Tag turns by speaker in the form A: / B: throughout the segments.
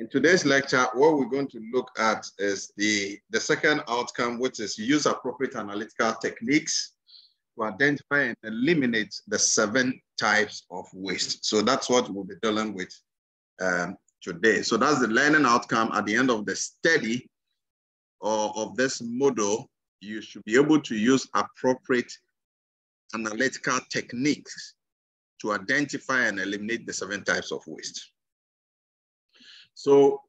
A: In today's lecture, what we're going to look at is the, the second outcome, which is use appropriate analytical techniques to identify and eliminate the seven types of waste. So that's what we'll be dealing with um, today. So that's the learning outcome at the end of the study or of this model. You should be able to use appropriate analytical techniques to identify and eliminate the seven types of waste. So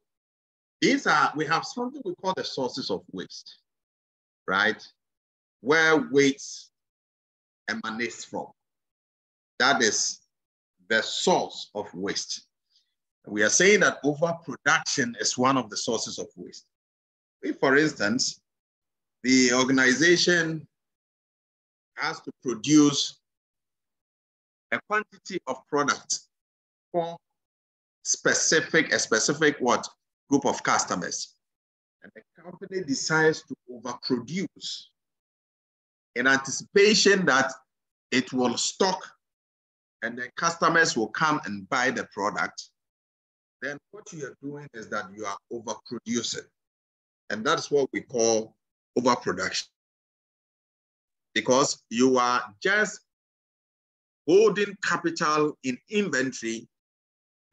A: these are, we have something we call the sources of waste, right? Where waste emanates from. That is the source of waste. We are saying that overproduction is one of the sources of waste. If, for instance, the organization has to produce a quantity of product for specific, a specific what group of customers. And the company decides to overproduce in anticipation that it will stock and the customers will come and buy the product, then what you are doing is that you are overproducing. And that's what we call overproduction. Because you are just holding capital in inventory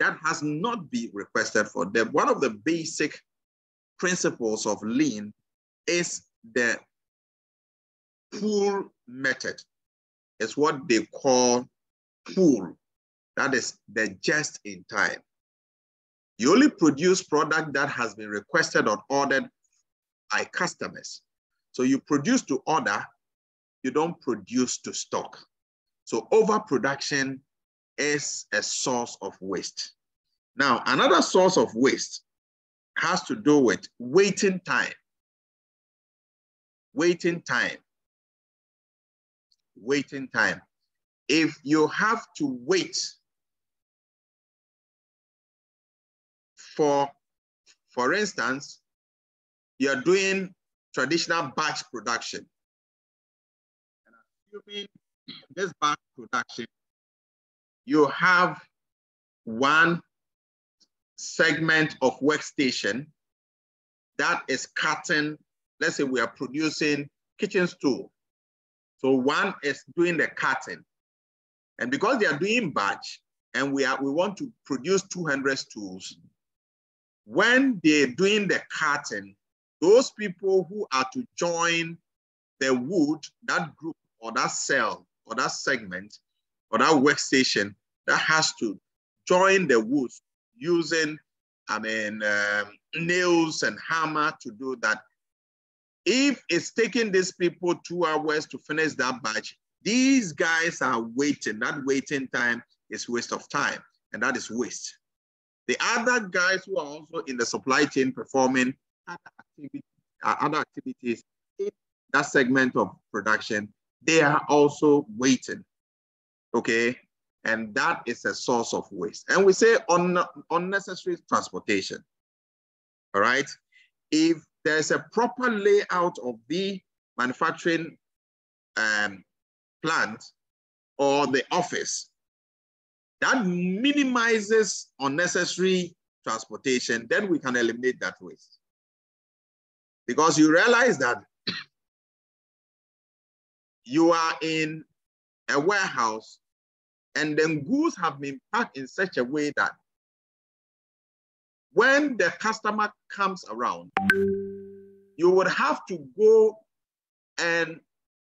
A: that has not been requested for them. One of the basic principles of lean is the pull method. It's what they call pull. That is the just in time. You only produce product that has been requested or ordered by customers. So you produce to order, you don't produce to stock. So overproduction is a source of waste. Now, another source of waste has to do with waiting time. Waiting time. Waiting time. If you have to wait for, for instance, you're doing traditional batch production. And assuming this batch production you have one segment of workstation that is cutting, let's say we are producing kitchen stool. So one is doing the cutting. And because they are doing batch and we, are, we want to produce 200 stools, when they're doing the cutting, those people who are to join the wood, that group or that cell or that segment, or that workstation that has to join the wood using, I mean, um, nails and hammer to do that. If it's taking these people two hours to finish that batch, these guys are waiting. That waiting time is waste of time, and that is waste. The other guys who are also in the supply chain performing other activities, uh, other activities in that segment of production, they are also waiting okay? And that is a source of waste. And we say un unnecessary transportation, all right? If there's a proper layout of the manufacturing um, plant or the office, that minimizes unnecessary transportation, then we can eliminate that waste. Because you realize that you are in a warehouse and then goods have been packed in such a way that when the customer comes around, you would have to go and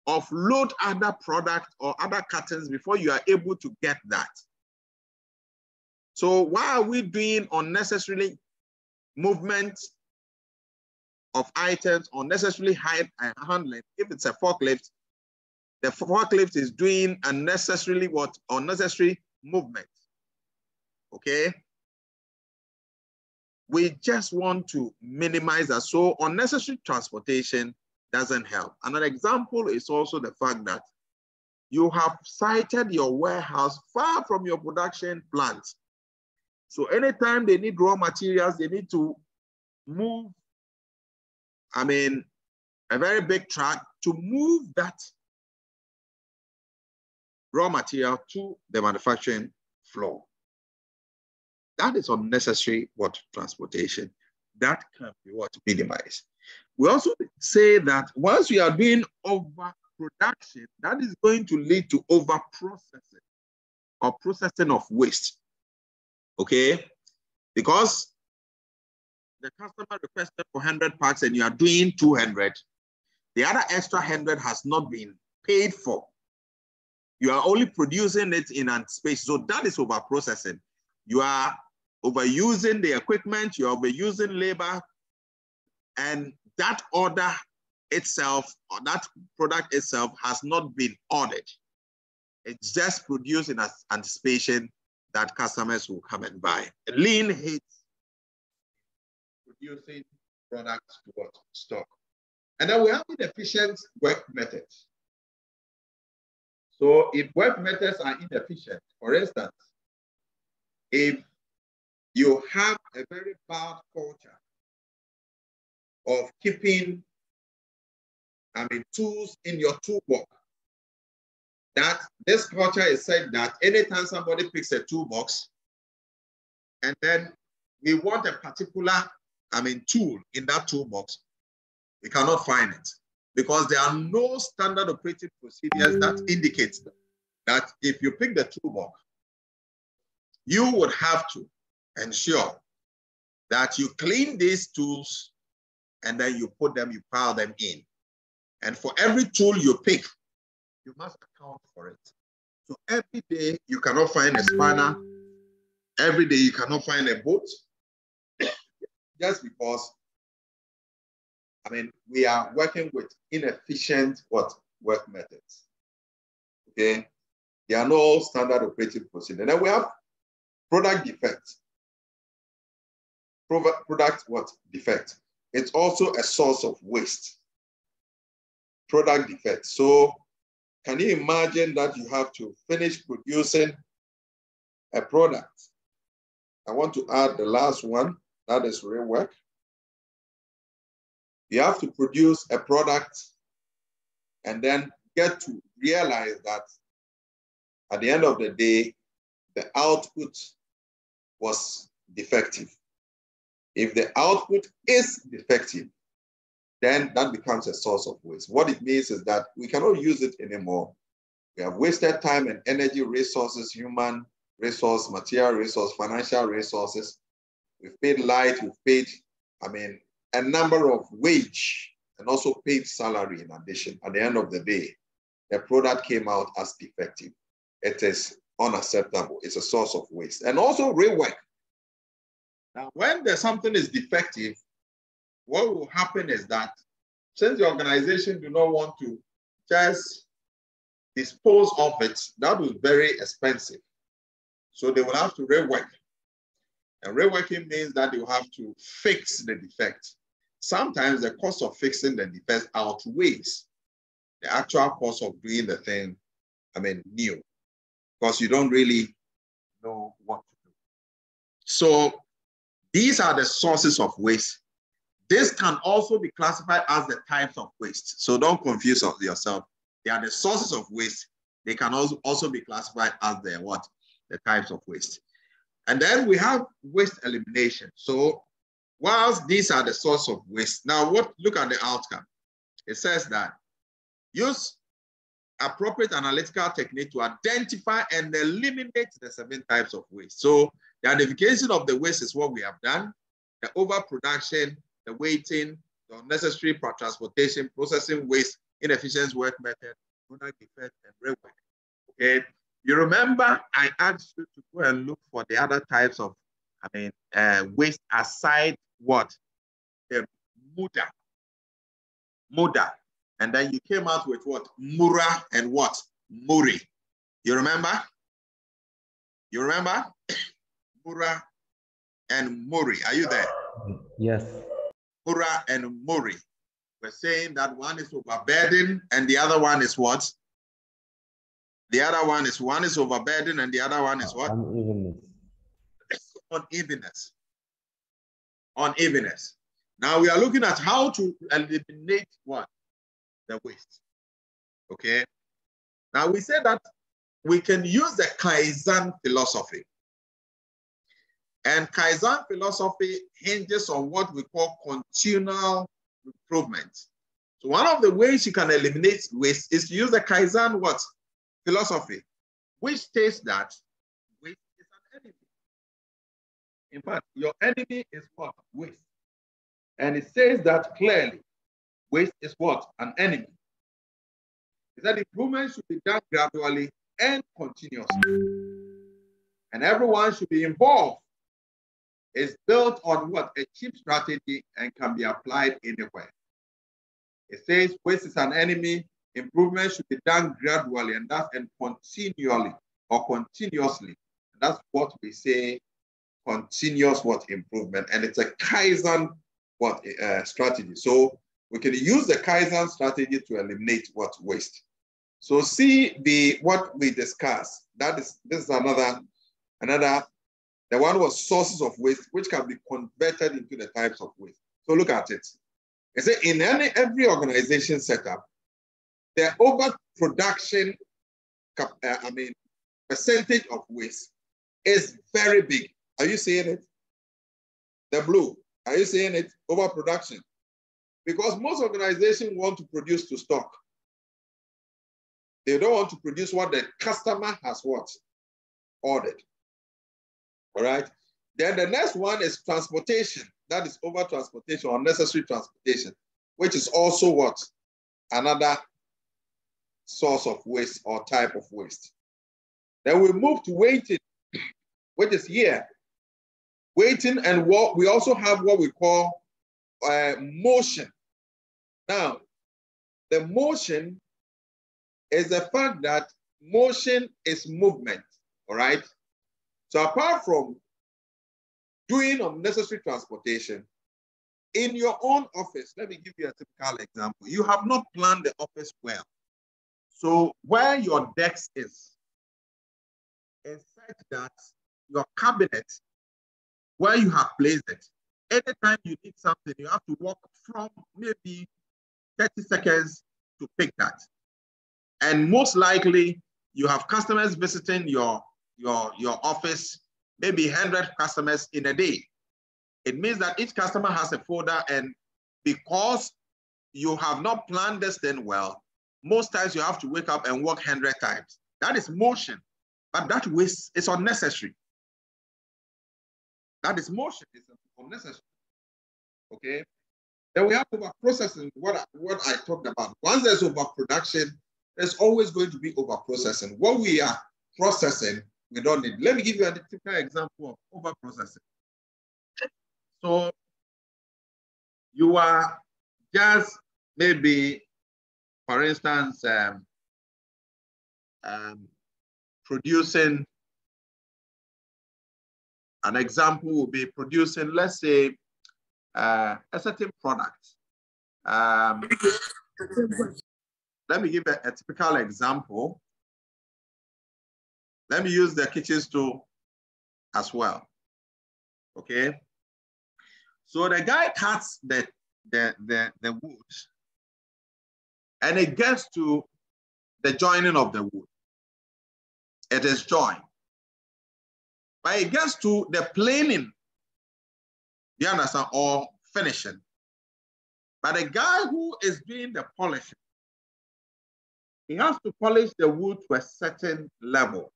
A: offload other products or other cartons before you are able to get that. So why are we doing unnecessarily movement of items, unnecessarily handling? If it's a forklift, the forklift is doing unnecessarily what? Unnecessary movement. Okay? We just want to minimize that. So unnecessary transportation doesn't help. Another example is also the fact that you have sited your warehouse far from your production plant. So anytime they need raw materials, they need to move, I mean, a very big truck to move that raw material to the manufacturing floor. That is unnecessary what transportation. That can be what minimized. We also say that once we are doing overproduction, that is going to lead to over processing or processing of waste. Okay? Because the customer requested for 100 packs and you are doing 200, the other extra 100 has not been paid for. You are only producing it in space. So that is over processing. You are overusing the equipment, you're overusing labor, and that order itself or that product itself has not been ordered. It's just produced in anticipation that customers will come and buy. Lean hates producing products to? Stock. And then we have inefficient work methods. So if work methods are inefficient, for instance, if you have a very bad culture of keeping, I mean, tools in your toolbox, that this culture is said that anytime somebody picks a toolbox, and then we want a particular, I mean, tool in that toolbox, we cannot find it because there are no standard operating procedures that mm. indicate that if you pick the toolbox, you would have to ensure that you clean these tools and then you put them, you pile them in. And for every tool you pick, you must account for it. So every day you cannot find a spanner. Mm. Every day you cannot find a boat. Just because, I mean, we are working with inefficient what work methods. Okay, there are no standard operating procedure. And then we have product defects. Product what defect? It's also a source of waste. Product defect. So can you imagine that you have to finish producing a product? I want to add the last one, that is rework. You have to produce a product and then get to realize that at the end of the day, the output was defective. If the output is defective, then that becomes a source of waste. What it means is that we cannot use it anymore. We have wasted time and energy, resources, human resource, material resource, financial resources. We've paid light, we've paid, I mean, a number of wage and also paid salary in addition. At the end of the day, the product came out as defective. It is unacceptable. It's a source of waste. And also rework. Now, when there's something is defective, what will happen is that since the organization do not want to just dispose of it, that was very expensive. So they will have to rework. And reworking means that you have to fix the defect. Sometimes the cost of fixing the defect outweighs the actual cost of doing the thing, I mean, new, because you don't really know what to do. So these are the sources of waste this can also be classified as the types of waste. So don't confuse yourself. They are the sources of waste. They can also, also be classified as the what? The types of waste. And then we have waste elimination. So whilst these are the source of waste, now what look at the outcome. It says that use appropriate analytical technique to identify and eliminate the seven types of waste. So the identification of the waste is what we have done. The overproduction, the waiting, the unnecessary transportation, processing waste, inefficient work method, product defect, and rework. Okay. You remember I asked you to go and look for the other types of, I mean, uh, waste aside what? The muda. Muda. And then you came out with what? Mura and what? Muri. You remember? You remember? Mura and Muri. Are you there?
B: Yes.
A: Mura and Muri. We're saying that one is overburden and the other one is what? The other one is one is overburden and the other one is what?
B: Unevenness.
A: Unevenness. Unevenness. Now we are looking at how to eliminate what? The waste. Okay. Now we say that we can use the Kaizen philosophy. And Kaizen philosophy hinges on what we call continual improvement. So one of the ways you can eliminate waste is to use the Kaizen what? Philosophy, which states that waste is an enemy. In fact, your enemy is what? Waste. And it says that clearly. Waste is what? An enemy. Is that improvement should be done gradually and continuously. And everyone should be involved. It's built on what? A cheap strategy and can be applied anywhere. It says waste is an enemy. Improvement should be done gradually and that's and continually or continuously. That's what we say continuous what improvement. And it's a Kaizen what uh, strategy. So we can use the Kaizen strategy to eliminate what waste. So see the what we discussed. That is this is another another. The one was sources of waste, which can be converted into the types of waste. So look at it. I say in any every organization setup, the overproduction, uh, I mean, percentage of waste is very big. Are you seeing it? The blue. Are you seeing it? Overproduction. Because most organizations want to produce to stock. They don't want to produce what the customer has what? Ordered. All right. Then the next one is transportation. That is over transportation, or unnecessary transportation, which is also what? Another source of waste or type of waste. Then we move to waiting, which is here. Waiting and what we also have what we call uh, motion. Now, the motion is the fact that motion is movement, all right? So apart from doing unnecessary transportation, in your own office, let me give you a typical example. You have not planned the office well. So where your desk is, such that your cabinet, where you have placed it, anytime you need something, you have to walk from maybe 30 seconds to pick that. And most likely you have customers visiting your, your, your office, maybe 100 customers in a day. It means that each customer has a folder and because you have not planned this thing well, most times you have to wake up and walk 100 times. That is motion, but that waste is unnecessary. That is motion, it's unnecessary. Okay? Then we have over processing, what, what I talked about. Once there's overproduction, there's always going to be over processing. What we are processing, we don't need. Let me give you a typical example of over processing. So you are just maybe, for instance, um, um, producing an example will be producing, let's say, uh, a certain product. Um, let me give a, a typical example. Let me use the kitchen stool as well. Okay. So the guy cuts the, the, the, the wood and it gets to the joining of the wood. It is joined. But it gets to the planing, you understand, or finishing. But the guy who is doing the polishing he has to polish the wood to a certain level.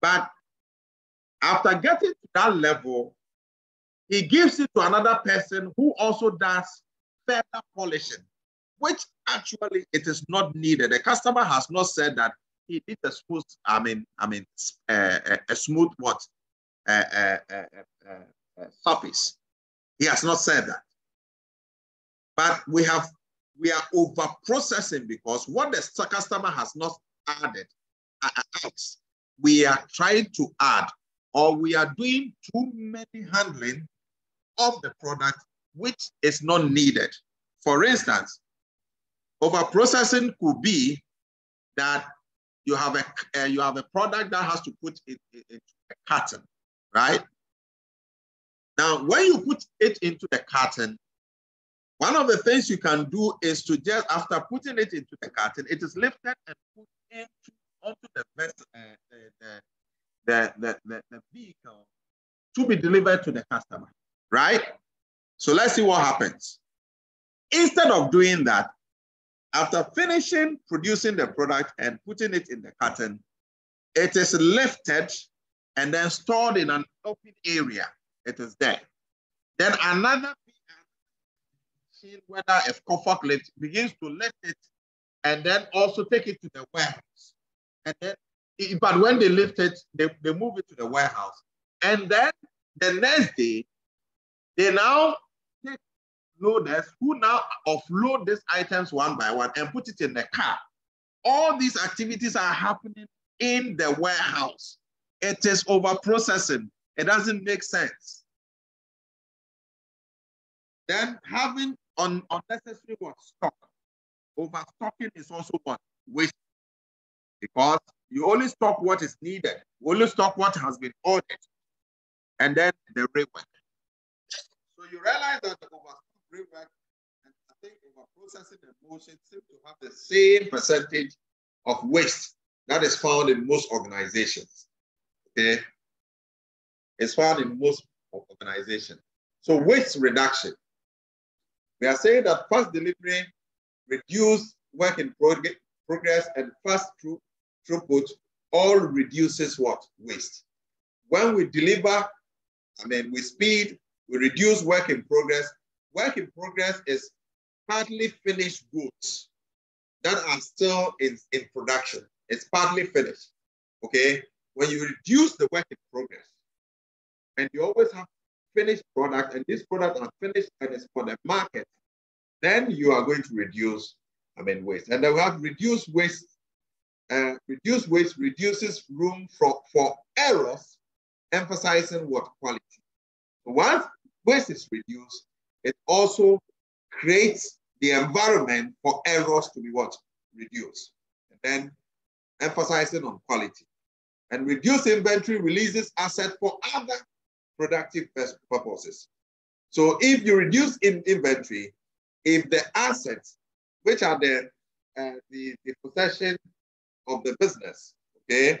A: But after getting to that level, he gives it to another person who also does further polishing, which actually it is not needed. The customer has not said that he did a smooth, I mean, I mean, uh, a smooth what, uh, uh, uh, surface. He has not said that. But we have we are over processing because what the customer has not added, uh, we are trying to add, or we are doing too many handling of the product, which is not needed. For instance, over processing could be that you have a uh, you have a product that has to put it into a carton, right? Now, when you put it into the carton, one of the things you can do is to just, after putting it into the carton, it is lifted and put into onto the, vessel, uh, the, the, the, the, the vehicle to be delivered to the customer, right? So let's see what happens. Instead of doing that, after finishing producing the product and putting it in the carton, it is lifted and then stored in an open area. It is there. Then another machine, whether a forklift, begins to lift it and then also take it to the warehouse. And then, but when they lift it, they, they move it to the warehouse. And then the next day, they now loaders who now offload these items one by one and put it in the car. All these activities are happening in the warehouse. It is over processing. It doesn't make sense. Then having un unnecessary what stock. Overstocking is also what waste because you only stock what is needed. You only stock what has been ordered, and then the rework. So you realize that the overstock rework and I think over processing and motion seem to have the same percentage of waste that is found in most organizations. Okay, it's found in most organizations. So waste reduction. We are saying that fast delivery reduce work in progress and fast throughput all reduces what? Waste. When we deliver, I mean, with speed, we reduce work in progress. Work in progress is partly finished goods that are still in, in production. It's partly finished, okay? When you reduce the work in progress, and you always have finished product, and this product are finished and it's for the market, then you are going to reduce, I mean, waste. And then we have reduced waste. Uh, reduced waste reduces room for, for errors, emphasizing what quality. Once waste is reduced, it also creates the environment for errors to be what? Reduced. And then emphasizing on quality. And reduced inventory releases asset for other productive purposes. So if you reduce in inventory, if the assets, which are the, uh, the, the possession of the business, okay,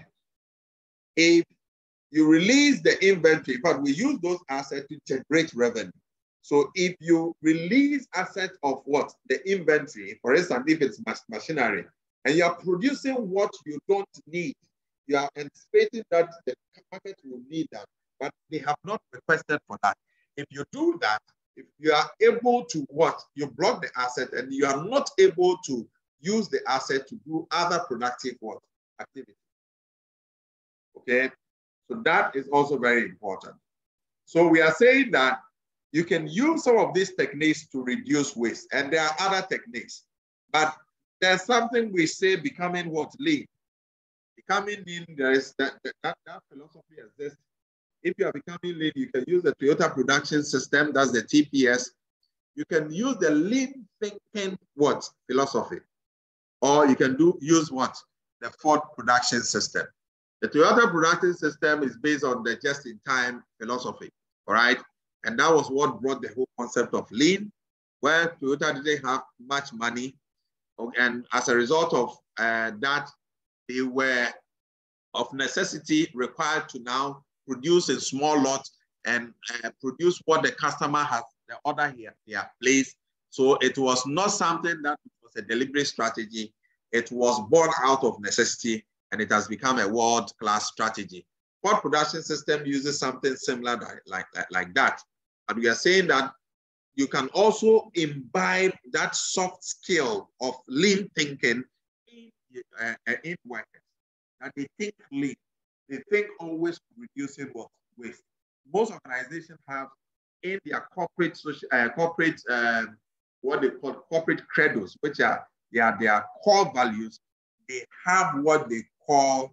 A: if you release the inventory, but we use those assets to generate revenue. So if you release assets of what? The inventory, for instance, if it's machinery, and you are producing what you don't need, you are anticipating that the market will need that but they have not requested for that. If you do that, if you are able to what? You block the asset and you are not able to use the asset to do other productive what? Activity. Okay, so that is also very important. So we are saying that you can use some of these techniques to reduce waste, and there are other techniques, but there's something we say becoming what lean. Becoming lean, there is that, that, that philosophy exists if you are becoming lean, you can use the Toyota production system, that's the TPS. You can use the lean thinking what? Philosophy. Or you can do use what? The Ford production system. The Toyota production system is based on the just-in-time philosophy, all right? And that was what brought the whole concept of lean, where Toyota didn't have much money. And as a result of uh, that, they were of necessity required to now produce in small lots and uh, produce what the customer has, the order here, their place. So it was not something that was a deliberate strategy. It was born out of necessity and it has become a world-class strategy. Ford production system uses something similar like, like, like that. And we are saying that you can also imbibe that soft skill of lean thinking in, uh, in workers, that they think lean they think always reducing waste. Most organizations have in their corporate social, uh, corporate um, what they call corporate credos, which are their their core values. They have what they call,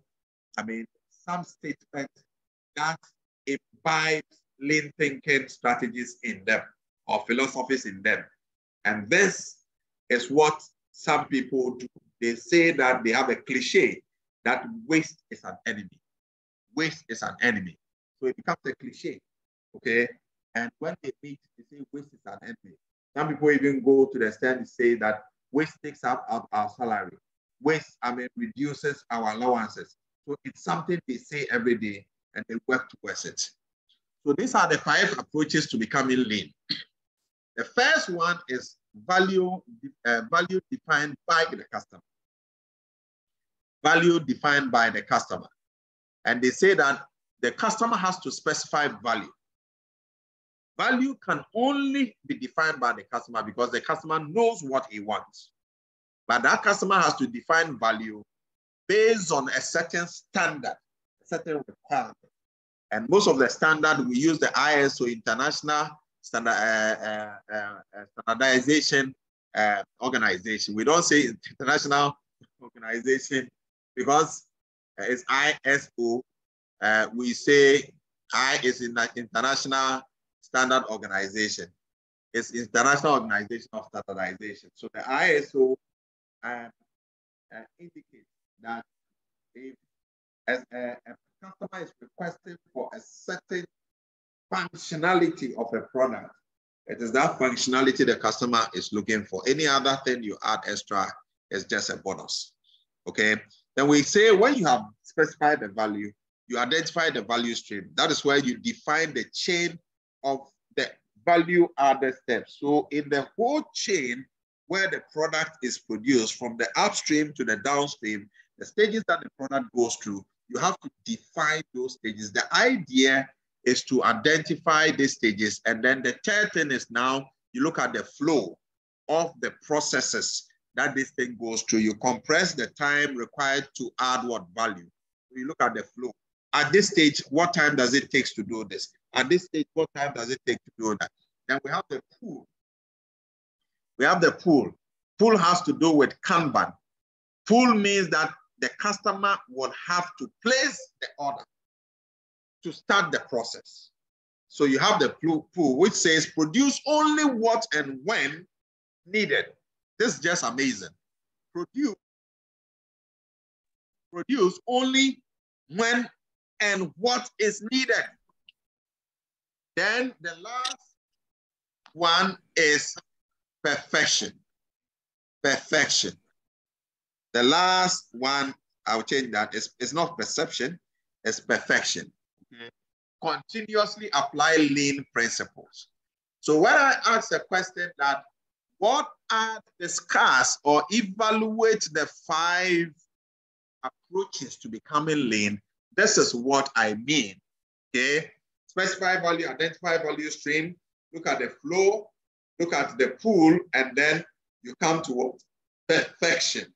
A: I mean, some statements that imbibes lean thinking strategies in them or philosophies in them. And this is what some people do. They say that they have a cliche that waste is an enemy waste is an enemy. So it becomes a cliche, okay? And when they meet, they say waste is an enemy. Some people even go to the extent to say that waste takes up our, salary. Waste, I mean, reduces our allowances. So it's something they say every day and they work towards it. So these are the five approaches to becoming lean. The first one is value, uh, value defined by the customer. Value defined by the customer. And they say that the customer has to specify value. Value can only be defined by the customer because the customer knows what he wants. But that customer has to define value based on a certain standard, a certain requirement. And most of the standard, we use the ISO International Standard, uh, uh, uh, Standardization uh, Organization. We don't say International Organization because it's ISO. Uh, we say I is in International Standard Organization. It's International Organization of Standardization. So the ISO um, uh, indicates that if as a, a customer is requesting for a certain functionality of a product, it is that functionality the customer is looking for. Any other thing you add extra is just a bonus. Okay. Then we say when you have specified the value, you identify the value stream. That is where you define the chain of the value added steps. So in the whole chain where the product is produced from the upstream to the downstream, the stages that the product goes through, you have to define those stages. The idea is to identify these stages. And then the third thing is now you look at the flow of the processes that this thing goes through. You compress the time required to add what value. You look at the flow. At this stage, what time does it take to do this? At this stage, what time does it take to do that? Then we have the pull. We have the pull. Pull has to do with Kanban. Pull means that the customer would have to place the order to start the process. So you have the pull, which says produce only what and when needed. This is just amazing. Produce, produce only when and what is needed. Then the last one is perfection. Perfection. The last one, I'll change that. It's, it's not perception, it's perfection. Okay. Continuously apply lean principles. So when I ask the question that what are discuss or evaluate the five approaches to becoming lean, this is what I mean. Okay. Specify value, identify value stream, look at the flow, look at the pull, and then you come to? Perfection.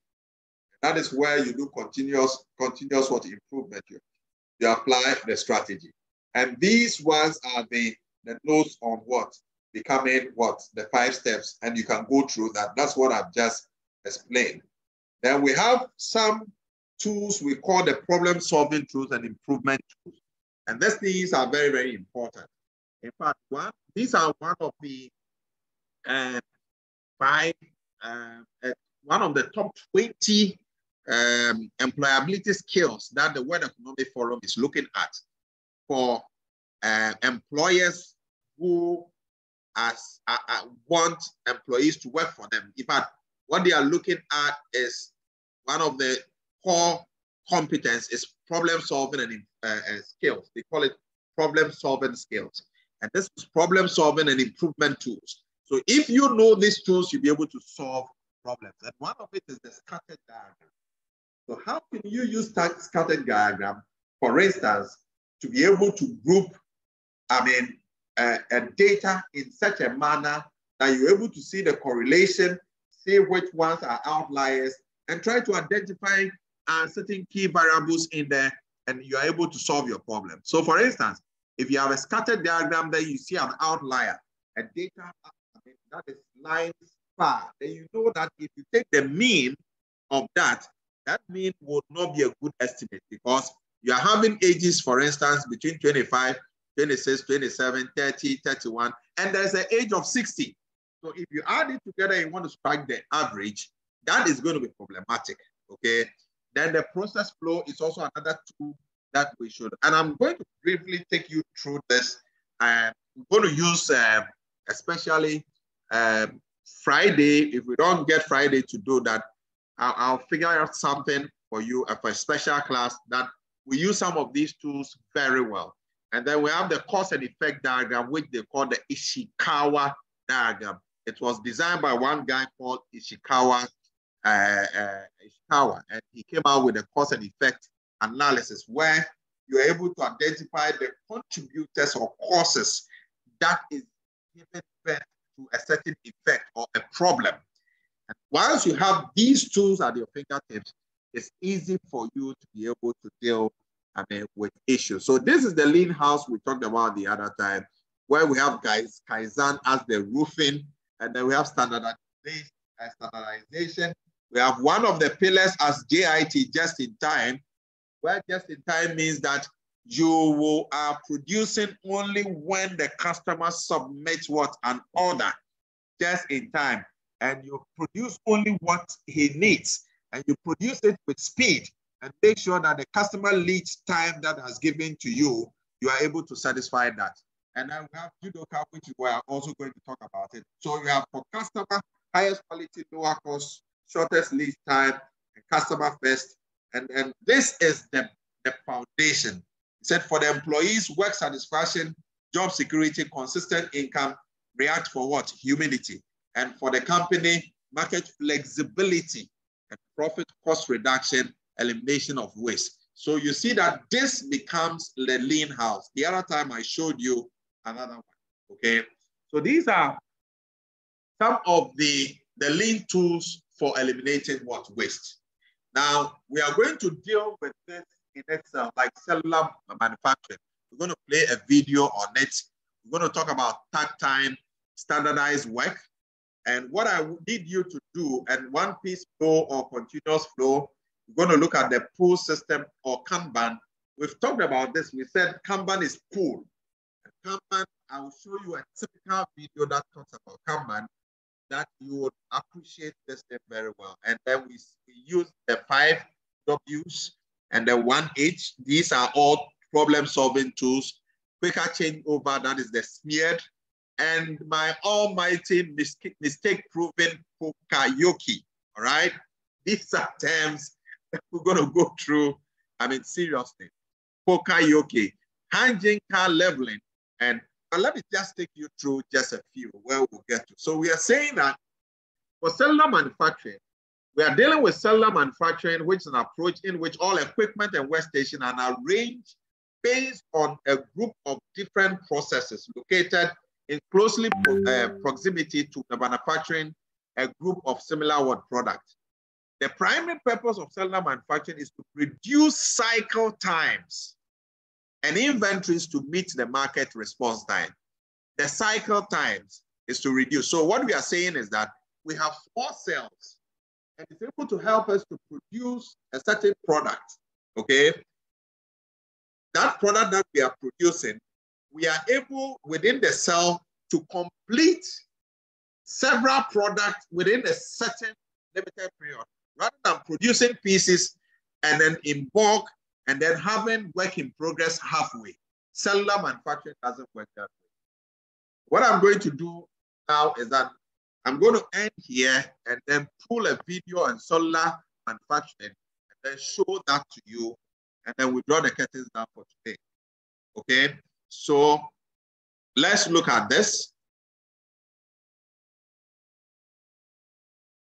A: That is where you do continuous, continuous what improvement. You, you apply the strategy. And these ones are the, the notes on what? Becoming what? The five steps. And you can go through that. That's what I've just explained. Then we have some tools we call the problem solving tools and improvement tools. And these things are very, very important. In fact, one, these are one of the uh, five, uh, uh, one of the top 20 um, employability skills that the World Economic Forum is looking at for uh, employers who as, uh, uh, want employees to work for them. In fact, what they are looking at is one of the core competence is problem solving and uh, skills. They call it problem solving skills. And this is problem solving and improvement tools. So if you know these tools, you'll be able to solve problems. And one of it is the scattered diagram. So how can you use that scattered diagram, for instance, to be able to group, I mean, uh, data in such a manner that you're able to see the correlation, see which ones are outliers, and try to identify uh, certain key variables in there, and you're able to solve your problem. So for instance, if you have a scattered diagram that you see an outlier, a data that is lines far, then you know that if you take the mean of that, that mean would not be a good estimate because you are having ages, for instance, between 25, 26, 27, 30, 31, and there's an age of 60. So if you add it together and want to strike the average, that is going to be problematic, okay? Then the process flow is also another tool that we should, and I'm going to briefly take you through this. I'm going to use uh, especially uh, Friday. If we don't get Friday to do that, I'll, I'll figure out something for you uh, for a special class that we use some of these tools very well. And then we have the cause and effect diagram, which they call the Ishikawa diagram. It was designed by one guy called Ishikawa, uh, uh, Ishikawa, and he came out with a cause and effect analysis where you're able to identify the contributors or causes that is giving birth to a certain effect or a problem. Once you have these tools at your fingertips, it's easy for you to be able to deal I mean, with issues. So this is the lean house we talked about the other time, where we have guys Kaizen as the roofing, and then we have standardization. Uh, standardization. We have one of the pillars as JIT, just in time, where just in time means that you will, are producing only when the customer submits what an order, just in time, and you produce only what he needs, and you produce it with speed and make sure that the customer lead time that has given to you, you are able to satisfy that. And then we have Jidoka, which we are also going to talk about it. So you have for customer, highest quality, lower cost, shortest lead time, customer first. And, and this is the, the foundation. He said for the employees, work satisfaction, job security, consistent income, react for what? Humility. And for the company, market flexibility and profit cost reduction elimination of waste. So you see that this becomes the lean house. The other time I showed you another one, okay? So these are some of the, the lean tools for eliminating what waste. Now, we are going to deal with this in Excel, like cellular manufacturing. We're going to play a video on it. We're going to talk about takt time, standardized work, and what I need you to do, and one piece flow or continuous flow we're going to look at the pull system or Kanban. We've talked about this. We said Kanban is pull. Kanban, I will show you a typical video that talks about Kanban that you would appreciate this thing very well. And then we, we use the five W's and the one H. These are all problem solving tools. Quicker changeover, that is the SMED. And my almighty mistake proven Poka-yoke, all right? These are terms that we're going to go through, I mean, seriously. Hanjin car leveling, and let me just take you through just a few where we'll get to. So we are saying that for cellular manufacturing, we are dealing with cellular manufacturing, which is an approach in which all equipment and workstation are arranged based on a group of different processes located in closely uh, proximity to the manufacturing a group of similar word products. The primary purpose of cellular manufacturing is to reduce cycle times and inventories to meet the market response time. The cycle times is to reduce. So what we are saying is that we have small cells and it's able to help us to produce a certain product, okay? That product that we are producing, we are able within the cell to complete several products within a certain limited period rather than producing pieces and then in bulk and then having work in progress halfway. Cellular manufacturing doesn't work that way. What I'm going to do now is that I'm going to end here and then pull a video on cellular manufacturing and then show that to you. And then we draw the curtains down for today. Okay, so let's look at this.